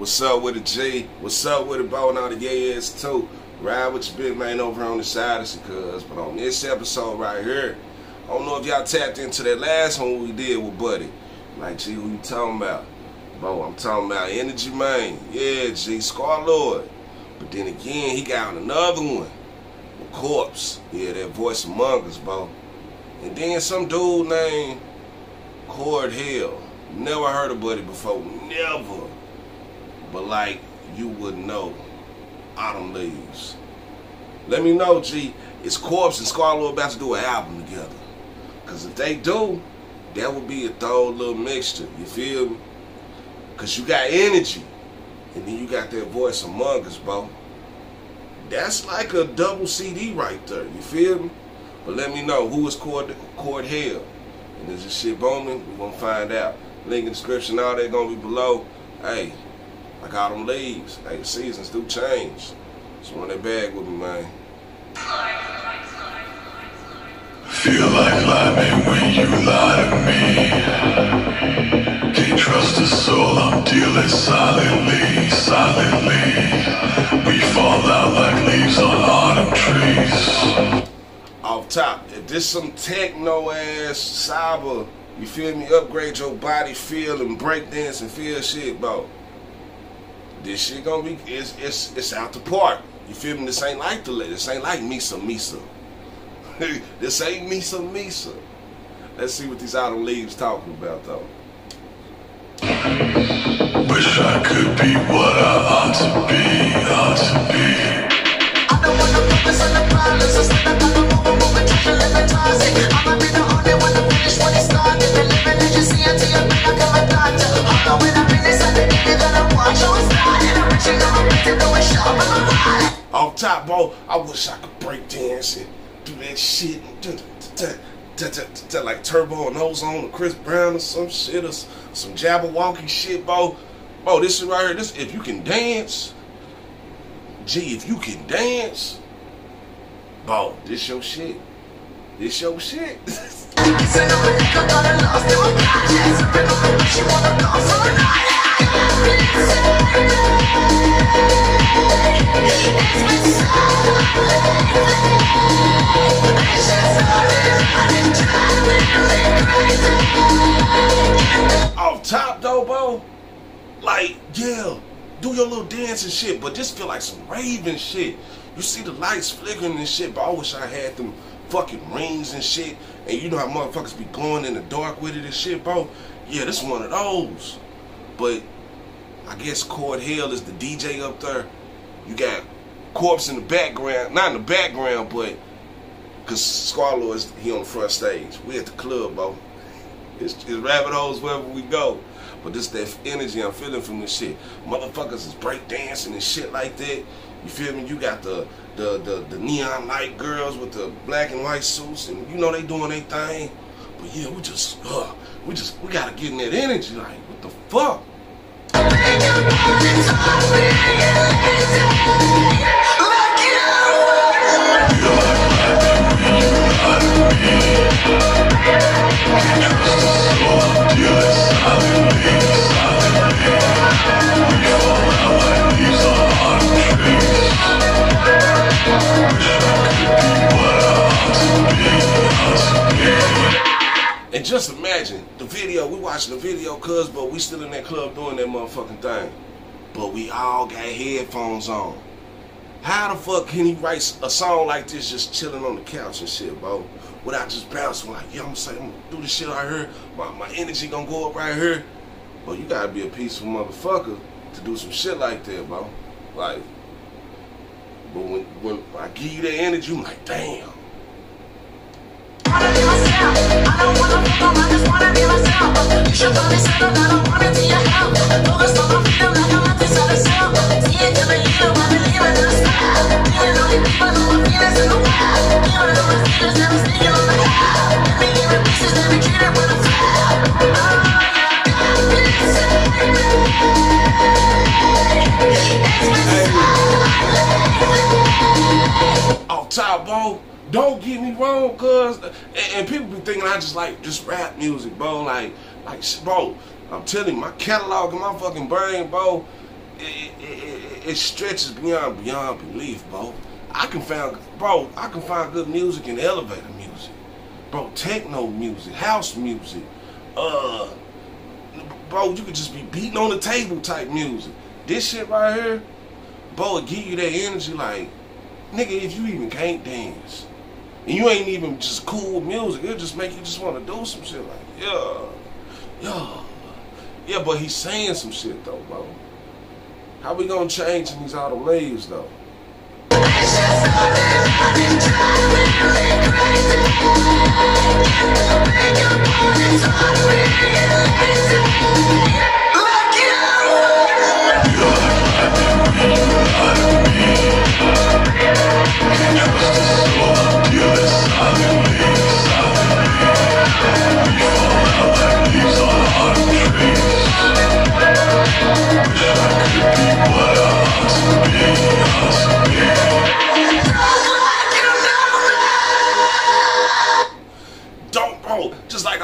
What's up with the G? What's up with it, Bo? And all the yeah ass too. Ride with your big man over on the side of cuz. But on this episode right here, I don't know if y'all tapped into that last one we did with Buddy. Like, G, who you talking about? Bo, I'm talking about Energy Man. Yeah, G, Scarlxrd. But then again, he got another one. With Corpse. Yeah, that voice among us, Bo. And then some dude named Kordhell. Never heard of Buddy before. Never. But like you would know, Autumn Leaves. Let me know, G. Is Corpse and Scarlxrd about to do an album together? Cause if they do, that would be a thorough little mixture. You feel me? Cause you got energy. And then you got that voice among us, bro. That's like a double CD right there. You feel me? But let me know who is Cord, Kordhell. And is this shit booming? We're gonna find out. Link in description, all that gonna be below. Hey, I got them leaves. Hey, the seasons do change. So run that bag with me, man. Feel like lying when you lie to me. Can't trust a soul, I'm dealing silently, silently. We fall out like leaves on autumn trees. Off top, if this some techno ass cyber, you feel me? Upgrade your body feel and breakdance and feel shit, bro. This shit gonna be it's it's it's out the park. You feel me? This ain't like the this ain't like Misa Misa. this ain't Misa Misa. Let's see what these autumn leaves talking about though. Wish I could be what I ought to be, ought to be. Wish I could break dance and do that shit and like Turbo and Ozone or Chris Brown or some shit or some Jabbawockeez shit, bro. Bro, this is right here. This if you can dance, gee, if you can dance, bro, this your shit. This your shit. Like, yeah, do your little dance and shit, but this feel like some raving shit. You see the lights flickering and shit, but I wish I had them fucking rings and shit. And you know how motherfuckers be glowing in the dark with it and shit, bro. Yeah, this one of those. But I guess Kordhell is the DJ up there. You got Corpse in the background, not in the background, but cause Scarlo is he on the front stage. We at the club, bro. It's, it's rabbit holes wherever we go. But this that energy I'm feeling from this shit. Motherfuckers is breakdancing and shit like that. You feel me? You got the the the, the neon light girls with the black and white suits, and you know they doing their thing. But yeah, we just uh, we just we gotta get in that energy. Like what the fuck? Just imagine the video. We watching the video, cuz, but we still in that club doing that motherfucking thing. But we all got headphones on. How the fuck can he write a song like this just chilling on the couch and shit, bro? Without just bouncing like, yeah, I'm saying, I'm gonna do this shit right here. My, my energy gonna go up right here. But you gotta be a peaceful motherfucker to do some shit like that, bro. Like, but when, when I give you that energy, I'm like, damn. Oh, bro. Don't get me wrong, cuz, and, and people be thinking I just like just rap music, bro. Like, like, bro, I'm telling you, my catalog in my fucking brain, bro, it, it, it, it stretches beyond beyond belief, bro. I can find, bro, I can find good music in elevator music, bro. Techno music, house music, uh, bro. You could just be beating on the table type music. This shit right here, bro, it give you that energy like, nigga, if you even can't dance, and you ain't even just cool with music, it'll just make you just want to do some shit like, yeah, yeah, yeah. But he's saying some shit though, bro. How we gonna change in these autumn leaves though?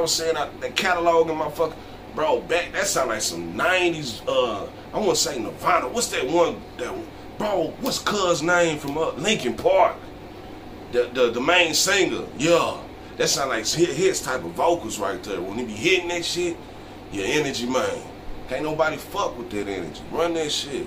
Was saying, I, the catalog in my fuck, bro. Back that sound like some '90s. Uh, I want to say Nirvana. What's that one? That one bro. What's Cuz name from uh, Linkin Park? The, the the main singer. Yeah, that sound like his, his type of vocals right there. When he be hitting that shit, your energy, man. Can't nobody fuck with that energy. Run that shit.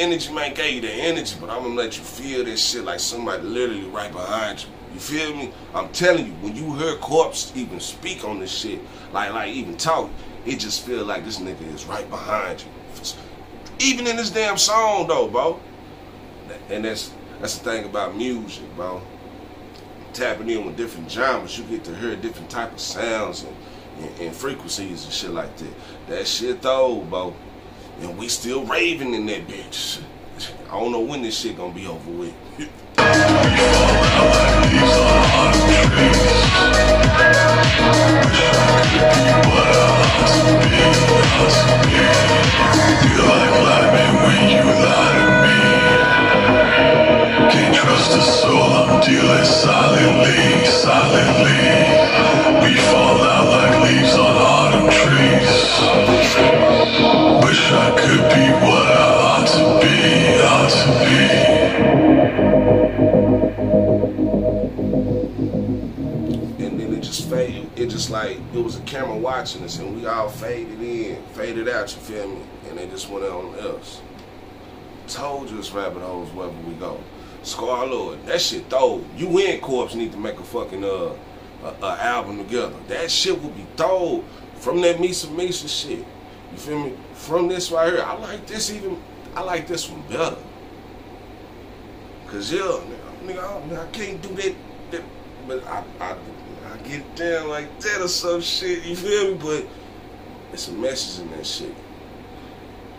energy might gave you the energy, but I'm gonna let you feel this shit like somebody literally right behind you. You feel me? I'm telling you, when you hear Corpse even speak on this shit, like like even talk, it just feel like this nigga is right behind you. Even in this damn song though, bro. And that's that's the thing about music, bro. Tapping in with different genres, you get to hear different type of sounds and, and, and frequencies and shit like that. That shit though, bro. And we still raving in that bitch. I don't know when this shit gonna be over with. Like it was a camera watching us, and we all faded in, faded out. You feel me? And they just went on else. Told you it's rabbit holes wherever we go. Scarlxrd, that shit though. You and Corpse need to make a fucking uh a, a album together. That shit will be throw from that Misa Misa shit. You feel me? From this right here, I like this even. I like this one better. Cause yeah, nigga, I, don't- I can't do that. that but I, I, I get down like that or some shit. You feel me? But it's a message in that shit.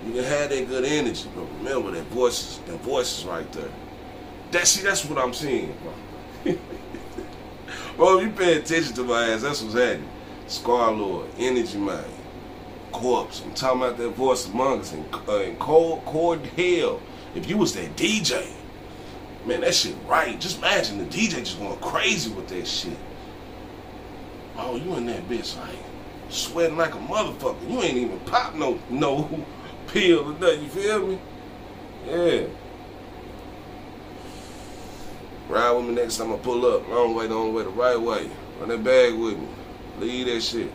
You can have that good energy, but remember that voices, that voices right there. That see, that's what I'm seeing, bro. bro, if you pay attention to my ass, that's what's happening. Scarlxrd, Energy Man, Corpse. I'm talking about that voice among us and, uh, and Cold Hell. If you was that DJ, man, that shit right. Just imagine the DJ just going crazy with that shit. Oh, you in that bitch like sweating like a motherfucker. You ain't even pop no no pill or nothing. You feel me? Yeah. Ride with me next time I pull up. Wrong way, the only way, the right way. Run that bag with me. Leave that shit.